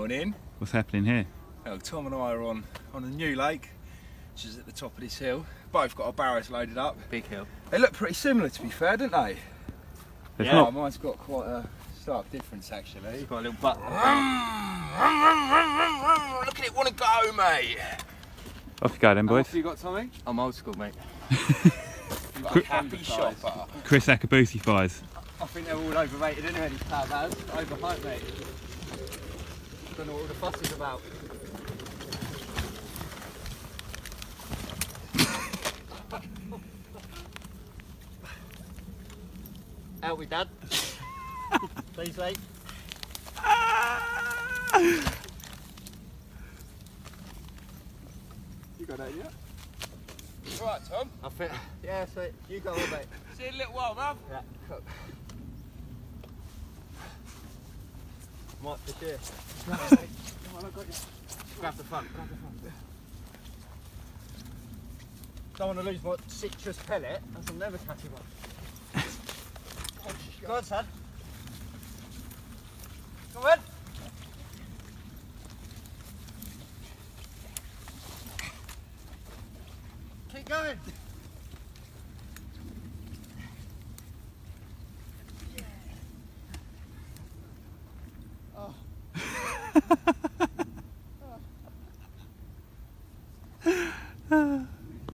Morning. What's happening here? Well, Tom and I are on, on a new lake, which is at the top of this hill. Both got our barrows loaded up. Big hill. They look pretty similar to be fair, don't they? There's yeah, not. mine's got quite a stark difference actually. It's got a little butt. Look at it, wanna go, mate? Off you go then, boys. What you got, Tommy? I'm old school, mate. Like happy shopper. Kriss Akabusi fires. I think they're all overrated anyway, these power barrows. Overhyped, mate. Don't know what the fuss is about. Out with Dad. Please, mate. You got that yet? Right, Tom. I think, yeah, sweet. You go on, mate. See you in a little while, bruv. Yeah, Might fish here. Come on, I got you. Grab the front, grab the front. Don't want to lose my citrus pellet, as I'm never catching one. Go on, son. Come on. Keep going. oh.